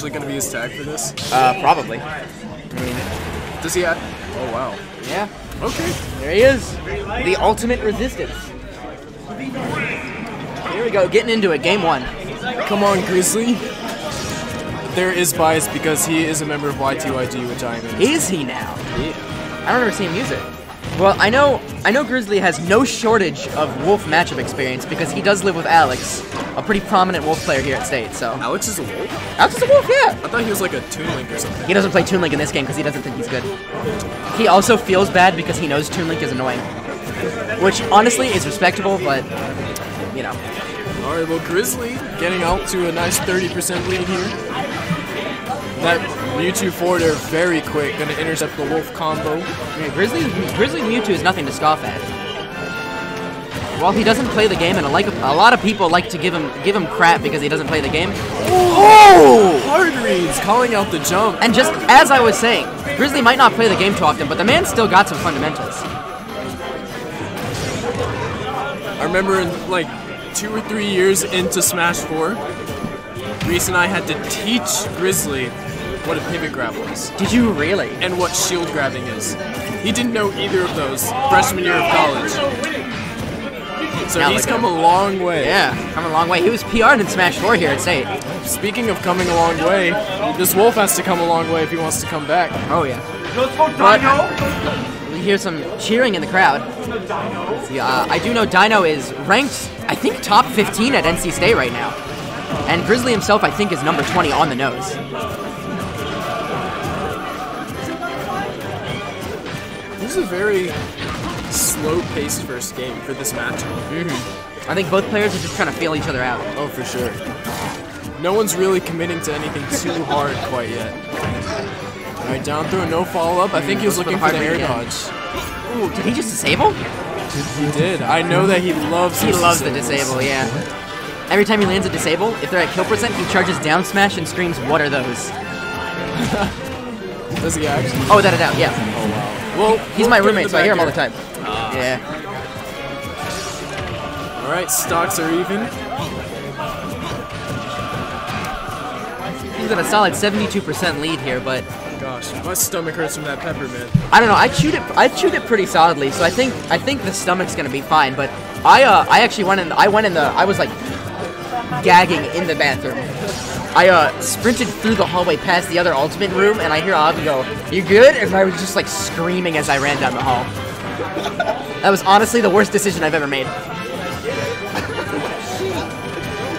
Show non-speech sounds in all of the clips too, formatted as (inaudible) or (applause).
actually gonna be his tag for this? Uh, probably. Does he have? Oh wow. Yeah. Okay. There he is. The ultimate resistance. Here we go, getting into it. Game one. Come on, Grizzly. There is bias because he is a member of YTYG, which I am. Is he now? Yeah. I don't ever see him use it. Well, I know I know Grizzly has no shortage of Wolf matchup experience because he does live with Alex, a pretty prominent Wolf player here at State. So Alex is a wolf? Alex is a Wolf, yeah. I thought he was like a Toon Link or something. He doesn't play Toon Link in this game because he doesn't think he's good. He also feels bad because he knows Toon Link is annoying, which honestly is respectable, but you know. Alright, well, Grizzly getting out to a nice 30% lead here. That Mewtwo forward air very quick, gonna intercept the Wolf combo. Grizzly Grizzly Mewtwo is nothing to scoff at. While he doesn't play the game, and a, like a lot of people like to give him give him crap because he doesn't play the game. Oh! Hard reads, calling out the jump. And just as I was saying, Grizzly might not play the game too often, but the man still got some fundamentals. I remember in like two or three years into Smash 4, Reese and I had to teach Grizzly what a pivot grab was Did you really? and what shield grabbing is. He didn't know either of those freshman year of college. So Now he's look come a long way. Yeah, come a long way. He was PR'd in Smash 4 here at State. Speaking of coming a long way, this wolf has to come a long way if he wants to come back. Oh yeah. But we hear some cheering in the crowd. See, uh, I do know Deino is ranked, I think, top 15 at NC State right now. And Grizzly himself, I think, is number 20 on the nose. This is a very slow-paced first game for this matchup. Mm-hmm. I think both players are just trying to feel each other out. Oh, for sure. No one's really committing to anything (laughs) too hard quite yet. Alright, down throw, no follow-up. I think he was looking for the air again. dodge. Ooh, did he just disable? He did. I know that he loves He loves the disable, yeah. Every time he lands a disable, if they're at kill percent, he charges down smash and screams, "What are those?" Does he actually? Oh, without a doubt, yeah. Oh, Well, He's my roommate, so I hear him all the time. Ah. Yeah. Alright, stocks are even. He's got a solid 72% lead here, but Gosh, my stomach hurts from that peppermint. I don't know. I chewed it. I chewed it pretty solidly, so I think I think the stomach's gonna be fine. But I uh I actually went in. I went in the. I was like gagging in the bathroom. I uh sprinted through the hallway past the other ultimate room, and I hear Avi go, "You good?" And I was just like screaming as I ran down the hall. (laughs) That was honestly the worst decision I've ever made.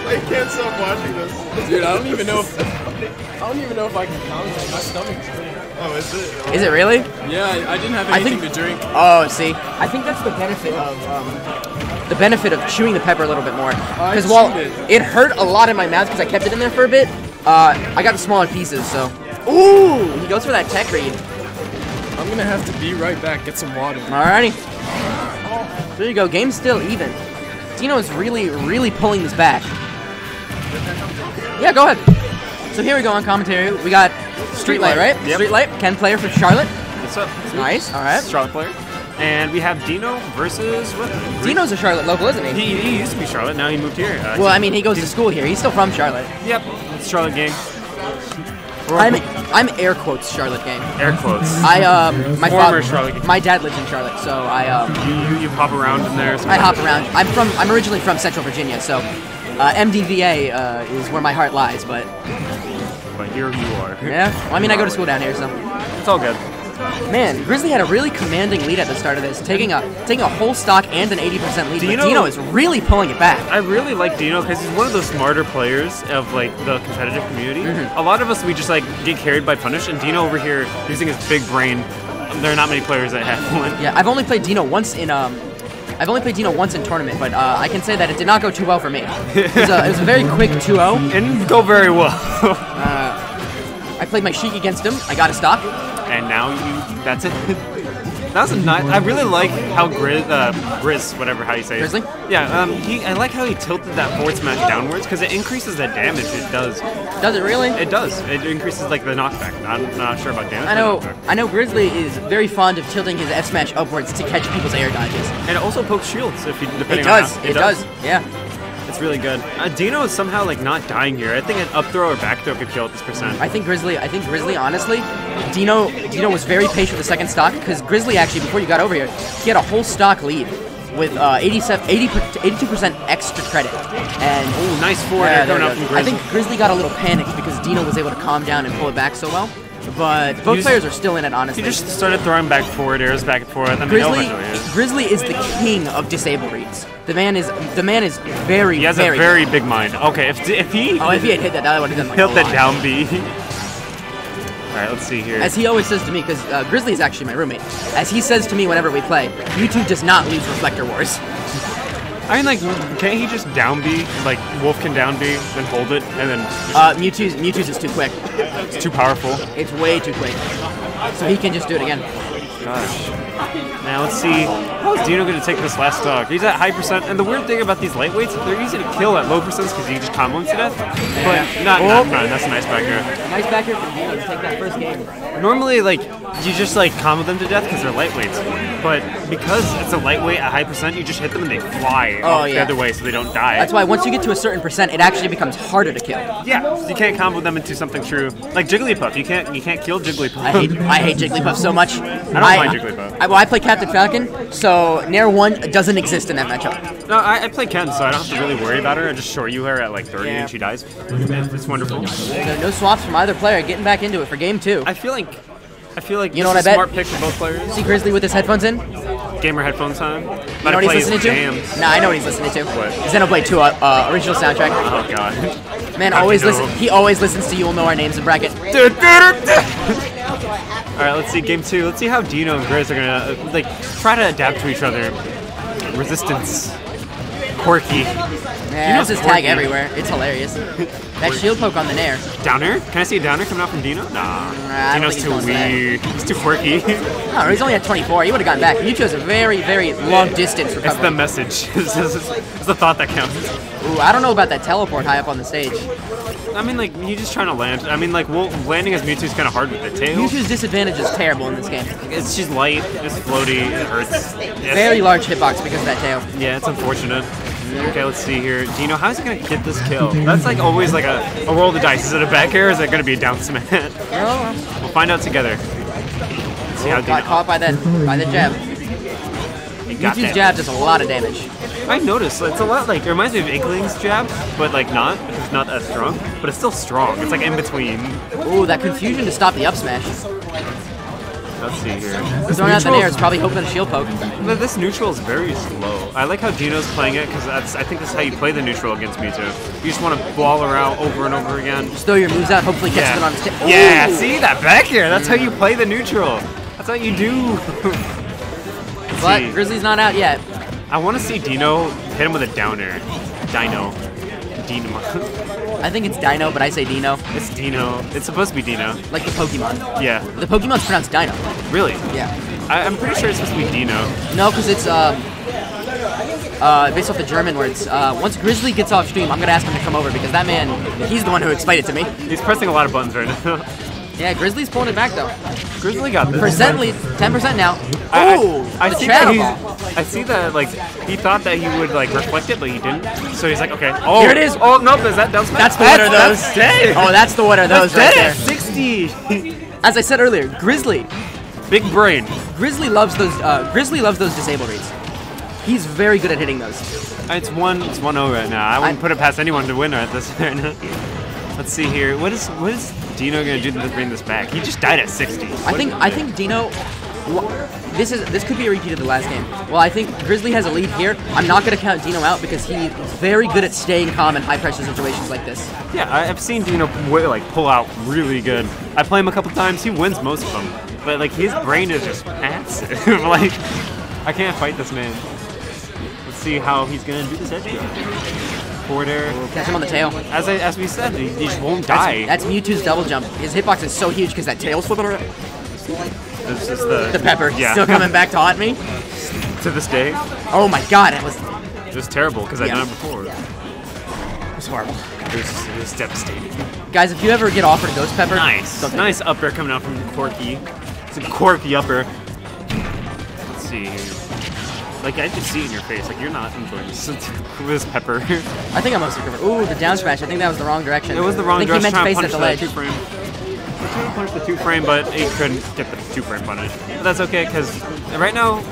I can't stop watching this. Dude, I don't even know if (laughs) I don't even know if I can contact my stomach's pretty. Oh, is it? Is it really? Yeah, I, I didn't have I anything think- to drink. Oh, see, I think that's the benefit of um, the benefit of chewing the pepper a little bit more. Because while it. it hurt a lot in my mouth because I kept it in there for a bit, uh, I got the smaller pieces. So, ooh, he goes for that tech read. I'm gonna have to be right back. Get some water. Alrighty, there you go. Game's still even. Deino is really, really pulling this back. Yeah, go ahead. So here we go on commentary. We got Streetlight, right? Yep. Streetlight, Ken player for Charlotte. What's up? Nice. All right. Charlotte player. And we have Deino versus what? Deino's a Charlotte local, isn't he? He, he used to be Charlotte. Now he moved here. Uh, Well, I mean, he goes to school here. He's still from Charlotte. Yep, it's Charlotte gang. I'm I'm air quotes Charlotte gang. Air quotes. I um my Former father, my dad lives in Charlotte, so I um You, you, you hop around in there. I hop around. I'm from I'm originally from Central Virginia, so uh, MDVA uh, is where my heart lies. But But here you are. (laughs) yeah, well, I mean I go to school down here, so It's all good. man, Grizzly had a really commanding lead at the start of this, taking a taking a whole stock and an 80% lead. Deino- but Deino is really pulling it back. I really like Deino because he's one of the smarter players of like the competitive community. Mm-hmm. A lot of us we just like get carried by punish, and Deino over here using his big brain. There are not many players that have (laughs) one. Yeah, I've only played Deino once in um. I've only played Deino once in tournament, but uh, I can say that it did not go too well for me. It was a, it was a very quick 2-0. (laughs) It didn't go very well. I played my Sheik against him. I got a stock. and now you that's it (laughs) that was a nice i really like how grizz uh grizz whatever how you say Grizzly? yeah um he i like how he tilted that forward smash downwards because it increases the damage it does Does it really? it does it increases like the knockback i'm not sure about damage I know. I know. Grizzly is very fond of tilting his F smash upwards to catch people's air dodges. and it also pokes shields if you depending on. It does. on how, It, does. Yeah. It's really good. Uh, Deino is somehow like not dying here. I think an up throw or back throw could kill at this percent. I think Grizzly. I think Grizzly. Honestly, Deino. Deino was very patient with the second stock because Grizzly actually before you got over here, he had a whole stock lead with uh, 87, 80, 82% extra credit. And oh, nice forward Yeah, coming out from. Grizzly. I think Grizzly got a little panicked because Deino was able to calm down and pull it back so well. But both players are still in it, honestly. he just started throwing back forward airs back and forth. I mean, oh Grizzly, my God, yeah. Grizzly is the king of disable reads. The man is the man is very He has very a very big mind. Okay, if if he Oh, if he had hit that, that would have done like hit that down B. (laughs) All right, let's see here. As he always says to me, because uh, Grizzly is actually my roommate. As he says to me whenever we play, Mewtwo does not lose Reflector Wars. (laughs) I mean, like, can't he just down B? Like, Wolf can down B, then hold it, and then Uh, Mewtwo's Mewtwo's is too quick. it's too powerful. It's way too quick. So he can just do it again. Gosh. Now let's see. How is Deino going to take this last dog? He's at high percent, and the weird thing about these lightweights, they're easy to kill at low percents because you just combo them to death. But not, not, oh. not, that's a nice back here. Nice back here from Deino to take that first game. Normally, like, you just, like, combo them to death because they're lightweights. But because it's a lightweight at high percent, you just hit them and they fly Oh, off the other way so they don't die. That's why once you get to a certain percent, it actually becomes harder to kill. Yeah, you can't combo them into something true. Like Jigglypuff, you can't you can't kill Jigglypuff. I hate I hate Jigglypuff so much. I don't mind Jigglypuff. I, well, I play Captain Falcon, so Nair one doesn't exist in that matchup. no, I, I play Ken, so I don't have to really worry about her. I just short you her at like 30 Yeah. and she dies. It's, wonderful. So no swaps from either player. Getting back into it for game two. I feel like I feel like You know what I bet? smart pick for both players. See Grizzly with his headphones in. Gamer headphones time. You know what he's listening to? Nah, I know what he's listening to. What? Xenoblade 2 uh, uh, original soundtrack. Oh god. Man, always listen. He always listens to "You Will Know Our Names" in bracket. All right, let's see game two. Let's see how Deino and Grizz are gonna like try to adapt to each other. Resistance. Quirky. Yeah, Deino's this is tag everywhere. It's hilarious. (laughs) That shield poke on the Nair. Downer? Can I see a downer coming out from Deino? Nah. Mm, I don't Deino's too he's going for weak. He's too quirky. (laughs) No, he's only at 24. He would have gotten back. Mewtwo has a very, very long distance recovery. It's the message. (laughs) it's, it's- it's the thought that counts. Ooh, I don't know about that teleport high up on the stage. I mean, like, you just trying to land. I mean, like, well, landing as Mewtwo's kind of hard with the tail. Mewtwo's disadvantage is terrible in this game. It's just light, it's floaty, it hurts. It's- Very large hitbox because of that tail. Yeah, it's unfortunate. Okay, let's see here. Dino, how's he gonna get this kill? That's like always like a, a roll of the dice. Is it a back air or is it gonna be a down smash? (laughs) We'll find out together. Let's see how got caught by that by the jab. He got Mewtwo's jab does a lot of damage. I noticed it's a lot like it reminds me of Inkling's jab, but like not. It's not as strong, but it's still strong. It's like in between. Ooh, that confusion to stop the up smash. Let's see here. This Throwing out the neutral- Nair is probably hoping a shield poke. No, This neutral is very slow. I like how Deino's playing it because that's I think that's how you play the neutral against Mewtwo. You just want to ball her out over and over again. Just throw your moves out, hopefully catch Yeah. it on his tail. Yeah, see that back here? That's how you play the neutral. That's how you do. But (laughs) see. Grizzly's not out yet. I want to see Deino hit him with a downer. Deino. Deino. (laughs) I think it's Deino, but I say Deino. it's Deino. It's supposed to be Deino. Like the Pokemon. Yeah. The Pokemon's pronounced Deino. Really? Yeah. I, I'm pretty sure it's supposed to be Deino. No, because it's uh, uh, based off the German words. Uh, once Grizzly gets off stream, I'm gonna ask him to come over because that man, he's the one who explained it to me. He's pressing a lot of buttons right now. (laughs) Yeah, Grizzly's pulling it back though. Grizzly got this. Lead, 10% now. I, Ooh, I, I the see that he's, I see that like he thought that he would like reflect it, but he didn't. So he's like, okay. Oh, Here it is. Oh nope, is that down smash? That's the winner those. That's dead. Oh, that's the winner those that's right dead there. 60. As I said earlier, Grizzly, Big brain. Grizzly loves those. Uh, Grizzly loves those disable reads. He's very good at hitting those. It's one. It's one zero right now. I wouldn't I- put it past anyone to win at this (laughs) right now. Let's see here. What is what is Deino gonna do to bring this back? He just died at 60. I think I think Deino. This is this could be a repeat of the last game. Well, I think Grizzly has a lead here. I'm not gonna count Deino out because he's very good at staying calm in high pressure situations like this. Yeah, I've seen Deino like pull out really good. I play him a couple times. He wins most of them, but like his brain is just massive. (laughs) like I can't fight this man. Let's see how he's gonna do this edge guard. Air. Catch him on the tail. As I, as we said, he, he just won't die. That's Mewtwo's double jump. His hitbox is so huge because that tail's flipping around. This is the The pepper Yeah. still coming back to haunt me. (laughs) to this day. Oh my god, it was, It was terrible because I'd Yeah. done it before. it was horrible. It was, it was devastating. Guys, if you ever get offered Ghost Pepper, Nice. Nice upper coming out from Corky. It's a Corky upper. Let's see. Like I can see it in your face. Like you're not enjoying this. (laughs) this pepper. I think I must have covered. Ooh, the down smash. I think that was the wrong direction. It was the wrong direction. I think direction. he meant to face at the ledge. two frame. He tried to punch the two frame, but he couldn't get the two frame punish. But that's okay because right now,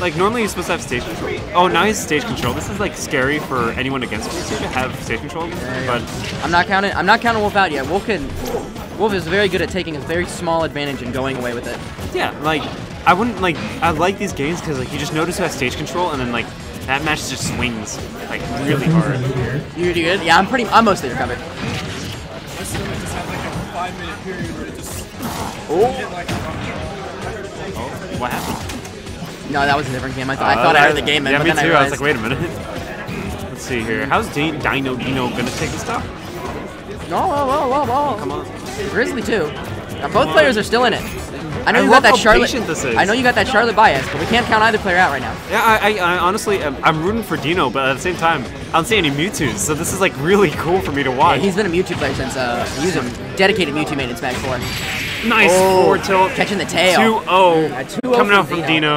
like normally he's supposed to have stage control. Oh, now he's stage control. This is like scary for anyone against too to have stage control. But I'm not counting. I'm not counting Wolf out yet. Wolf can. Wolf is very good at taking a very small advantage and going away with it. yeah, like I wouldn't like I like these games because like you just notice who has stage control and then like that match just swings like really hard. You do good? Yeah, I'm pretty. I'm mostly recovered. This one just had like a five minute period where it just Oh. Oh, what happened? No, that was a different game. I, th- I Uh, thought I heard the game, then, Yeah, but me then too. I I, was like, wait a minute. (laughs) Let's see here. How's D- Deino Deino gonna take this stuff? No, whoa, whoa, whoa, whoa. Come on. Grizzly too. Now, both players are still in it. I know I you got that Charlotte. this is. I know you got that Charlotte bias, but we can't count either player out right now. Yeah, I, I, I honestly, I'm, I'm rooting for Deino, but at the same time, I don't see any Mewtwo's, so this is like really cool for me to Yeah, watch. he's been a Mewtwo player since uh, he was a dedicated Mewtwo main in Smash 4. nice Oh, forward tilt. catching the tail. 2-0 A 2-0 coming out from from Deino. Deino.